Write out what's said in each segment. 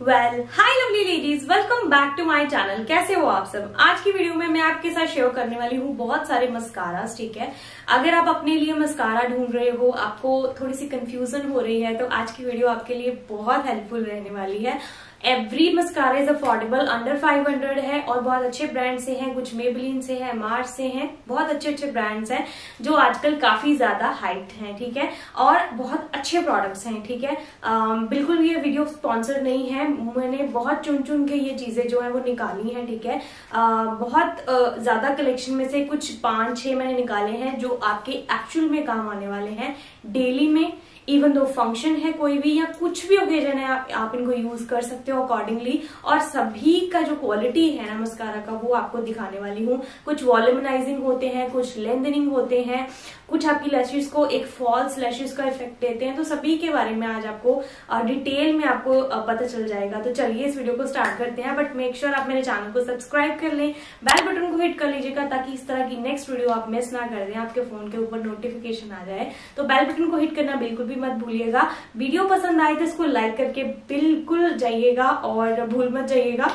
Well hi lovely ladies welcome back to my channel कैसे हो आप सब? आज की वीडियो में मैं आपके साथ शेयर करने वाली हूँ बहुत सारे मस्कारा ठीक है? अगर आप अपने लिए मस्कारा ढूंढ रहे हो, आपको थोड़ी सी कंफ्यूजन हो रही है तो आज की वीडियो आपके लिए बहुत हेल्पफुल रहने वाली है। Every mascara is affordable under 500 है और बहुत अच्छे ब्रांड से हैं कुछ मेबलिन से हैं मार्च से हैं बहुत अच्छे अच्छे ब्रांड्स हैं जो आजकल काफ़ी ज़्यादा हाइट हैं ठीक है? और बहुत अच्छे प्रोडक्ट्स हैं ठीक है? आ, बिल्कुल ये वीडियो स्पॉन्सर नहीं है मैंने बहुत चुन चुन के ये चीज़ें जो है वो निकाली हैं ठीक है? आ, बहुत ज़्यादा कलेक्शन में से कुछ पाँच छह मैंने निकाले हैं जो आपके एक्चुअल में काम आने वाले हैं डेली में इवन दो फ़ंक्शन है कोई भी या कुछ भी ओकेजन है आप, आप इनको यूज़ कर सकते हो अकॉर्डिंगली और सभी का जो क्वालिटी है ना मस्कारा का वो आपको दिखाने वाली हूँ। कुछ वॉल्यूमनाइजिंग होते हैं कुछ लेंथनिंग होते हैं। कुछ आपकी लैशेज को एक फॉल्स लैशेज का इफ़ेक्ट देते हैं। तो सभी के बारे में आज आपको डिटेल में आपको पता चल जाएगा। तो चलिए इस वीडियो को स्टार्ट करते हैं बट मेक श्योर आप मेरे चैनल को सब्सक्राइब कर लें। बेल बटन को हिट कर लीजिएगा ताकि इस तरह की नेक्स्ट वीडियो आप मिस ना कर दें आपके फ़ोन के ऊपर नोटिफिकेशन आ जाए। तो बेल बटन को हिट करना बिल्कुल भी मत भूलिएगा। वीडियो पसंद आए तो इसको लाइक करके बिल्कुल जाइएगा और भूल मत जाइएगा।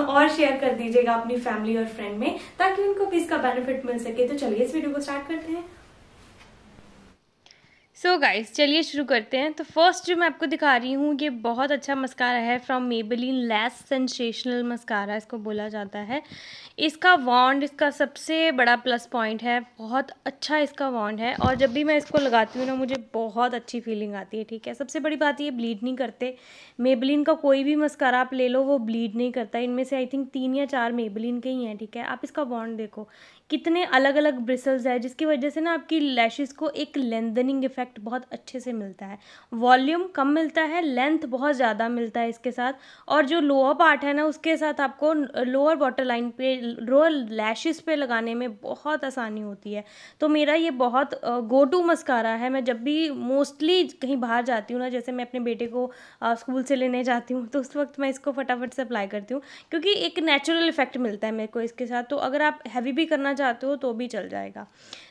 और शेयर कर दीजिएगा अपनी फैमिली और फ्रेंड में, ताकि उनको भी इसका बेनिफिट मिल सके। तो चलिए इस वीडियो को स्टार्ट करते हैं। सो गाइस चलिए शुरू करते हैं। तो फ़र्स्ट जो मैं आपको दिखा रही हूँ, ये बहुत अच्छा मस्कारा है from Maybelline lash sensational mascara इसको बोला जाता है। इसका वॉन्ड इसका सबसे बड़ा प्लस पॉइंट है। बहुत अच्छा इसका वॉन्ड है और जब भी मैं इसको लगाती हूँ ना, मुझे बहुत अच्छी फीलिंग आती है, ठीक है? सबसे बड़ी बात ये ब्लीड नहीं करते। मेबलिन का कोई भी मस्कारा आप ले लो, वो ब्लीड नहीं करता। इनमें से आई थिंक तीन या चार मेबलिन के ही हैं, ठीक है? आप इसका वॉन्ड देखो। कितने अलग अलग ब्रिसल्स है, जिसकी वजह से ना आपकी लैशेस को एक लेंथनिंग इफ़ेक्ट बहुत अच्छे से मिलता है। वॉल्यूम कम मिलता है, लेंथ बहुत ज़्यादा मिलता है इसके साथ, और जो लोअर पार्ट है ना, उसके साथ आपको लोअर वाटर लाइन पे, लोअर लैशेस पे लगाने में बहुत आसानी होती है। तो मेरा ये बहुत गो टू मस्कारा है। मैं जब भी मोस्टली कहीं बाहर जाती हूँ ना, जैसे मैं अपने बेटे को स्कूल से लेने जाती हूँ तो उस वक्त मैं इसको फटाफट से अप्लाई करती हूँ, क्योंकि एक नेचुरल इफ़ेक्ट मिलता है मेरे को इसके साथ। तो अगर आप हैवी भी करना चाहते हो तो भी चल जाएगा।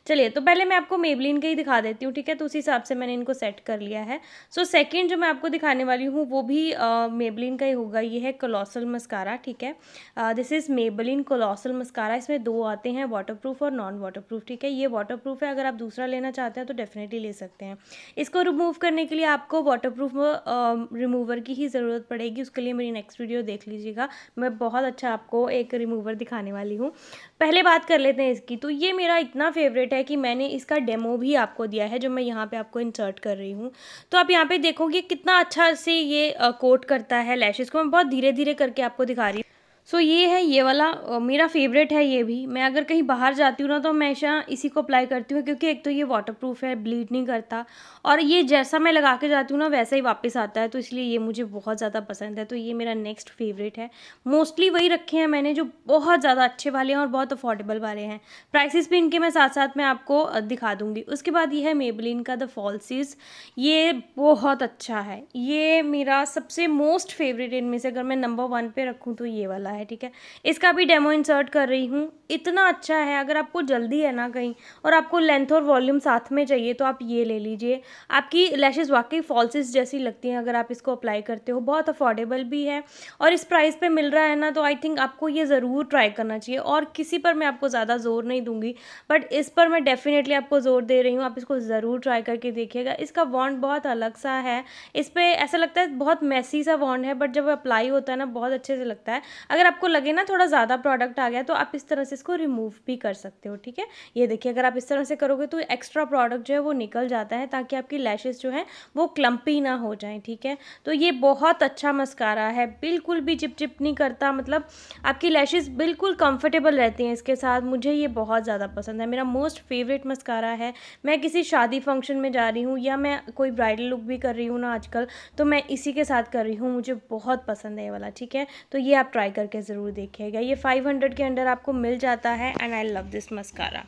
चलिए तो पहले मैं आपको मेबलिन का ही दिखा देती हूँ ठीक है? तो उस हिसाब से मैंने इनको सेट कर लिया है। सो so, सेकेंड जो मैं आपको दिखाने वाली हूँ वो भी मेबलिन का ही होगा। ये है कोलोसल मस्कारा ठीक है? This is Maybelline colossal mascara इसमें दो आते हैं वाटर और नॉन वाटर ठीक है? ये वाटर है। अगर आप दूसरा लेना चाहते हैं तो डेफिनेटली ले सकते हैं। इसको रिमूव करने के लिए आपको वाटर रिमूवर की ही ज़रूरत पड़ेगी। उसके लिए मेरी नेक्स्ट वीडियो देख लीजिएगा। मैं बहुत अच्छा आपको एक रिमूवर दिखाने वाली हूँ। पहले बात कर लेते हैं इसकी। तो ये मेरा इतना फेवरेट है कि मैंने इसका डेमो भी आपको दिया है, जो मैं यहाँ पे आपको इंसर्ट कर रही हूँ। तो आप यहाँ पे देखोगे कितना अच्छा से ये कोट करता है लैशेज़ को। मैं बहुत धीरे धीरे करके आपको दिखा रही हूँ। सो so, ये है ये वाला मेरा फेवरेट है ये भी। मैं अगर कहीं बाहर जाती हूँ ना तो हमेशा इसी को अप्लाई करती हूँ क्योंकि एक तो ये वाटरप्रूफ है ब्लीड नहीं करता। और ये जैसा मैं लगा के जाती हूँ ना वैसा ही वापस आता है तो इसलिए ये मुझे बहुत ज़्यादा पसंद है। तो ये मेरा नेक्स्ट फेवरेट है। मोस्टली वही रखे हैं मैंने जो बहुत ज़्यादा अच्छे वाले हैं और बहुत अफोर्डेबल वाले हैं। प्राइसिस भी इनके मैं साथ साथ में आपको दिखा दूँगी। उसके बाद ये है मेबलिन का द फॉल्सिस ये बहुत अच्छा है। ये मेरा सबसे मोस्ट फेवरेट इनमें से अगर मैं नंबर वन पे रखूँ तो ये वाला है, ठीक है? इसका भी डेमो इंसर्ट कर रही हूँ। इतना अच्छा है, अगर आपको जल्दी है ना कहीं, और आपको लेंथ और वॉल्यूम साथ में चाहिए तो आप ये ले लीजिए। आपकी लैशेज वाकई फॉल्सिस जैसी लगती हैं अगर आप इसको अप्लाई करते हो। बहुत अफोर्डेबल भी है, और इस प्राइस पर मिल रहा है ना तो आई थिंक आपको ये ज़रूर ट्राई करना चाहिए। और किसी पर मैं आपको ज़्यादा ज़ोर नहीं दूँगी बट इस पर मैं डेफिनेटली आपको ज़ोर दे रही हूँ। आप इसको ज़रूर ट्राई करके देखिएगा। इसका वॉन्ड बहुत अलग सा है। इस पर ऐसा लगता है बहुत मैसी सा वॉन्ड है बट जब अप्लाई होता है ना, बहुत अच्छे से लगता है। अगर आपको लगे ना थोड़ा ज़्यादा प्रोडक्ट आ गया तो आप इस तरह से इसको रिमूव भी कर सकते हो, ठीक है? ये देखिए, अगर आप इस तरह से करोगे तो एक्स्ट्रा प्रोडक्ट जो है वो निकल जाता है ताकि आपकी लैशेज जो है वो क्लम्पी ना हो जाए, ठीक है? तो ये बहुत अच्छा मस्कारा है। बिल्कुल भी चिप चिप नहीं करता मतलब आपकी लैशेज बिल्कुल कंफर्टेबल रहती हैं इसके साथ। मुझे ये बहुत ज़्यादा पसंद है। मेरा मोस्ट फेवरेट मस्कारा है। मैं किसी शादी फ़ंक्शन में जा रही हूँ या मैं कोई ब्राइडल लुक भी कर रही हूँ ना आजकल तो मैं इसी के साथ कर रही हूँ। मुझे बहुत पसंद है ये वाला, ठीक है? तो ये आप ट्राई करके ज़रूर देखिएगा। ये 500 के अंडर आपको मिल जाता है and I love this mascara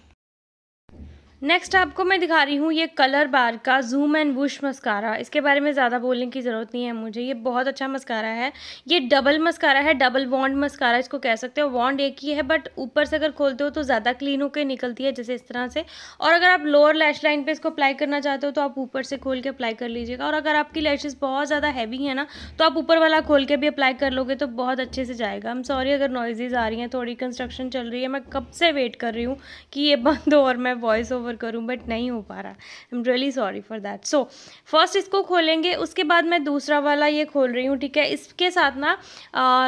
next आपको मैं दिखा रही हूँ ये कलर बार का जूम एंड बुश मस्कारा इसके बारे में ज़्यादा बोलने की ज़रूरत नहीं है मुझे। ये बहुत अच्छा मस्कारा है। ये डबल मस्कारा है डबल वॉन्ड मस्कारा इसको कह सकते हो। वॉन्ड एक ही है बट ऊपर से अगर खोलते हो तो ज़्यादा क्लीन होकर निकलती है जैसे इस तरह से। और अगर आप लोअर लैश लाइन पर इसको अप्लाई करना चाहते हो तो आप ऊपर से खोल के अप्लाई कर लीजिएगा। और अगर आपकी लैशेज़ बहुत ज़्यादा हैवी है ना तो आप ऊपर वाला खोल के भी अप्लाई कर लोगे तो बहुत अच्छे से जाएगा। हम सॉरी अगर नॉइजेज़ आ रही हैं, थोड़ी कंस्ट्रक्शन चल रही है। मैं कब से वेट कर रही हूँ कि ये बंद हो और मैं वॉइस ओवर करूँ बट नहीं हो पा रहा। I am really sorry for that so first इसको खोलेंगे उसके बाद मैं दूसरा वाला ये खोल रही हूँ ठीक है? इसके साथ ना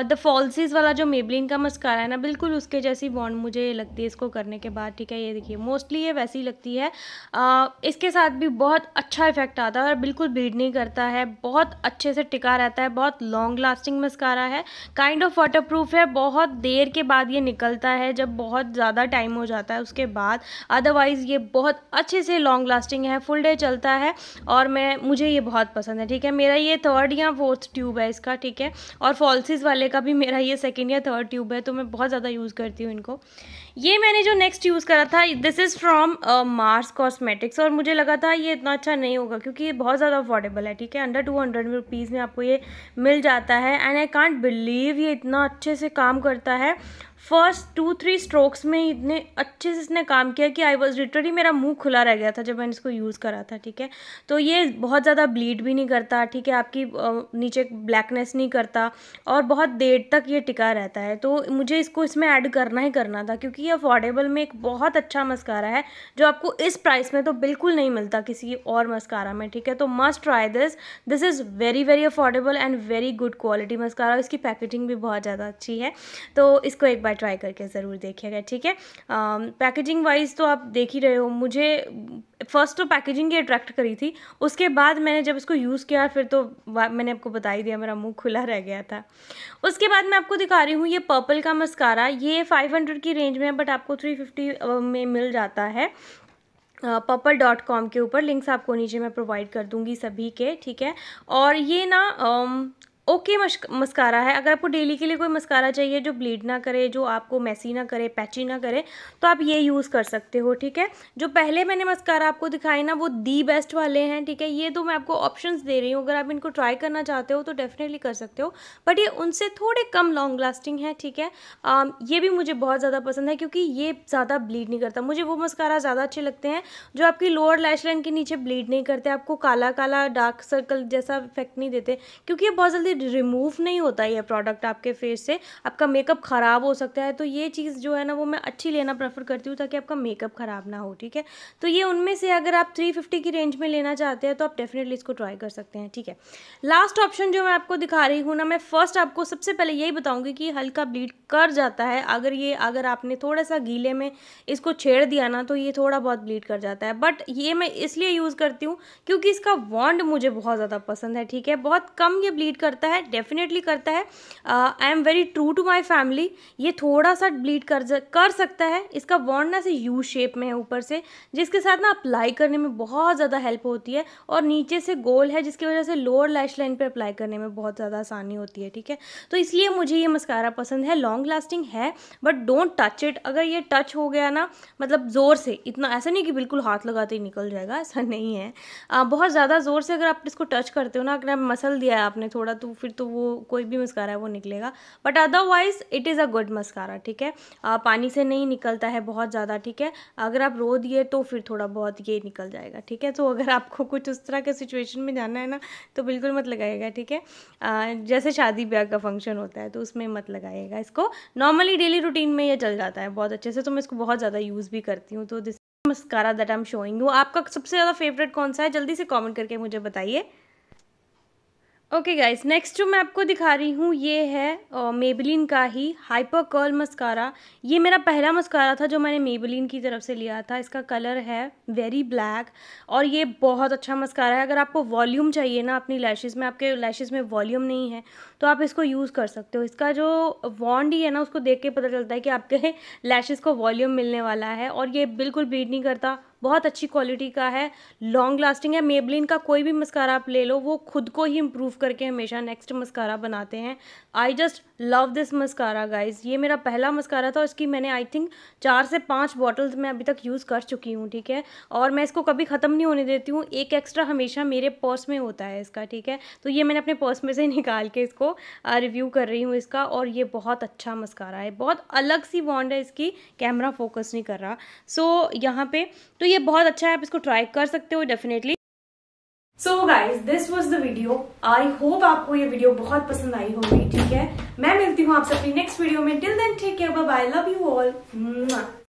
द फॉल्सीज वाला जो मेबलिन का मस्कारा है ना बिल्कुल उसके जैसी बॉन्ड मुझे लगती है इसको करने के बाद ठीक है? ये देखिए मोस्टली ये वैसी लगती है। uh, इसके साथ भी बहुत अच्छा इफ़ेक्ट आता है और बिल्कुल भीड़ नहीं करता है बहुत अच्छे से टिका रहता है बहुत लॉन्ग लास्टिंग मस्कारा है काइंड ऑफ़ वाटर प्रूफ है बहुत देर के बाद ये निकलता है जब बहुत ज़्यादा टाइम हो जाता है उसके बाद अदरवाइज़ ये बहुत अच्छे से लॉन्ग लास्टिंग है फुल डे चलता है और मैं, मुझे ये बहुत पसंद है, ठीक है? मेरा ये थर्ड या फोर्थ ट्यूब है इसका, ठीक है? और फॉल्सिस वाले का भी मेरा ये सेकेंड या थर्ड ट्यूब है तो मैं बहुत ज़्यादा यूज़ करती हूँ इनको। ये मैंने जो नेक्स्ट यूज़ करा था this is from Mars cosmetics और मुझे लगा था ये इतना अच्छा नहीं होगा क्योंकि ये बहुत ज़्यादा अफोर्डेबल है, ठीक है? अंडर टू हंड्रेड रुपीज़ में आपको ये मिल जाता है एंड आई कॉन्ट बिलीव ये इतना अच्छे से काम करता है। फ़र्स्ट टू थ्री स्ट्रोक्स में इतने अच्छे से इसने काम किया कि आई वॉज़ लिटरली मेरा मुँह खुला रह गया था जब मैंने इसको यूज़ करा था, ठीक है? तो ये बहुत ज़्यादा ब्लीड भी नहीं करता, ठीक है? आपकी नीचे ब्लैकनेस नहीं करता और बहुत देर तक ये टिका रहता है। तो मुझे इसको इसमें ऐड करना ही करना था क्योंकि ये अफोर्डेबल में एक बहुत अच्छा मस्कारा है जो आपको इस प्राइस में तो बिल्कुल नहीं मिलता किसी और मस्कारा में, ठीक है? तो must try this this is very very affordable and very good quality mascara इसकी पैकेजिंग भी बहुत ज़्यादा अच्छी है। तो इसको एक बार ट्राई करके ज़रूर देखिएगा, ठीक है? पैकेजिंग वाइज तो आप देख ही रहे हो, मुझे फ़र्स्ट तो पैकेजिंग ही अट्रैक्ट करी थी, उसके बाद मैंने जब इसको यूज़ किया, फिर तो मैंने आपको बता ही दिया, मेरा मुँह खुला रह गया था। उसके बाद मैं आपको दिखा रही हूँ, ये पर्पल का मस्कारा ये 500 की रेंज में है बट आपको 350 में मिल जाता है पर्पल डॉट कॉम के ऊपर। लिंक्स आपको नीचे मैं प्रोवाइड कर दूँगी सभी के, ठीक है? और ये ना ओके मस्कारा है। अगर आपको डेली के लिए कोई मस्कारा चाहिए जो ब्लीड ना करे जो आपको मैसी ना करे पैची ना करे तो आप ये यूज़ कर सकते हो ठीक है? जो पहले मैंने मस्कारा आपको दिखाए ना वो दी बेस्ट वाले हैं ठीक है? ये तो मैं आपको ऑप्शंस दे रही हूँ। अगर आप इनको ट्राई करना चाहते हो तो डेफिनेटली कर सकते हो। बट ये उनसे थोड़े कम लॉन्ग लास्टिंग है ठीक है? आ, ये भी मुझे बहुत ज़्यादा पसंद है क्योंकि ये ज़्यादा ब्लीड नहीं करता। मुझे वो मस्कारा ज़्यादा अच्छे लगते हैं जो आपकी लोअर लैश लाइन के नीचे ब्लीड नहीं करते आपको काला काला डार्क सर्कल जैसा इफ़ेक्ट नहीं देते क्योंकि ये बहुत जल्दी रिमूव नहीं होता ये प्रोडक्ट आपके फेस से। आपका मेकअप ख़राब हो सकता है तो ये चीज़ जो है ना, वो मैं अच्छी लेना प्रेफर करती हूँ ताकि आपका मेकअप ख़राब ना हो, ठीक है? तो ये उनमें से अगर आप थ्री फिफ्टी की रेंज में लेना चाहते हैं तो आप डेफिनेटली इसको ट्राई कर सकते हैं, ठीक है? लास्ट ऑप्शन जो मैं आपको दिखा रही हूँ ना, मैं फ़र्स्ट आपको सबसे पहले यही बताऊँगी कि हल्का ब्लीड कर जाता है। अगर ये, अगर आपने थोड़ा सा गीले में इसको छेड़ दिया ना तो ये थोड़ा बहुत ब्लीड कर जाता है। बट ये मैं इसलिए यूज़ करती हूँ क्योंकि इसका वॉन्ड मुझे बहुत ज़्यादा पसंद है, ठीक है? बहुत कम ये ब्लीड करता है डेफिनेटली करता है। I am very true to my family ये थोड़ा सा ब्लीड कर कर सकता है। इसका वॉन्ड ना से यू शेप में है ऊपर से जिसके साथ ना अप्लाई करने में बहुत ज़्यादा हेल्प होती है और नीचे से गोल है जिसकी वजह से लोअर लैश लाइन पर अप्लाई करने में बहुत ज़्यादा आसानी होती है ठीक है? तो इसलिए मुझे ये मस्कारा पसंद है। लॉन्ग लास्टिंग है बट डोंट टच इट अगर ये टच हो गया ना मतलब ज़ोर से इतना ऐसा नहीं कि बिल्कुल हाथ लगाते ही निकल जाएगा ऐसा नहीं है। आ, बहुत ज़्यादा ज़ोर से अगर आप इसको टच करते हो ना अगर मसल दिया है आपने थोड़ा तो फिर तो वो कोई भी मस्कारा है वो निकलेगा। But otherwise it is a good mascara ठीक है? आ, पानी से नहीं निकलता है बहुत ज़्यादा ठीक है? अगर आप रो दिए तो फिर थोड़ा बहुत ये निकल जाएगा ठीक है? तो अगर आपको कुछ उस तरह के सिचुएशन में जाना है ना तो बिल्कुल मत लगाइएगा ठीक है? जैसे शादी ब्याह का फ़ंक्शन होता है तो उसमें मत लगाइएगा इसको। नॉर्मली डेली रूटीन में ये चल जाता है बहुत अच्छे से तो मैं इसको बहुत ज़्यादा यूज़ भी करती हूँ। तो this mascara that I am showing you आपका सबसे ज़्यादा फेवरेट कौन सा है? जल्दी से कमेंट करके मुझे बताइए। ओके गाइस नेक्स्ट जो मैं आपको दिखा रही हूँ, ये है मेबलिन का ही हाइपर कर्ल मस्कारा ये मेरा पहला मस्कारा था जो मैंने मेबलिन की तरफ़ से लिया था। इसका कलर है वेरी ब्लैक और ये बहुत अच्छा मस्कारा है। अगर आपको वॉल्यूम चाहिए ना अपनी लैशेज़ में, आपके लैशेज़ में वॉल्यूम नहीं है तो आप इसको यूज़ कर सकते हो। इसका जो वॉन्ड ही है ना, उसको देख के पता चलता है कि आपके लैशेज़ को वॉल्यूम मिलने वाला है और ये बिल्कुल ब्लीड नहीं करता। बहुत अच्छी क्वालिटी का है लॉन्ग लास्टिंग है। मेबलिन का कोई भी मस्कारा आप ले लो वो खुद को ही इम्प्रूव करके हमेशा नेक्स्ट मस्कारा बनाते हैं। I just love this mascara guys ये मेरा पहला मस्कारा था इसकी मैंने आई थिंक चार से पाँच बॉटल्स मैं अभी तक यूज़ कर चुकी हूँ ठीक है? और मैं इसको कभी ख़त्म नहीं होने देती हूँ। एक एक्स्ट्रा हमेशा मेरे पर्स में होता है इसका ठीक है? तो ये मैंने अपने पर्स में से निकाल के इसको रिव्यू कर रही हूँ इसका और ये बहुत अच्छा मस्कारा है। बहुत अलग सी बॉन्ड है इसकी कैमरा फोकस नहीं कर रहा। सो so, यहाँ पे तो ये बहुत अच्छा है, आप इसको ट्राई कर सकते हो definitely so guys this was the video I hope आपको ये वीडियो बहुत पसंद आई होगी, ठीक है? मैं मिलती हूँ आपसे अपनी नेक्स्ट वीडियो में. टिल देन ठीक है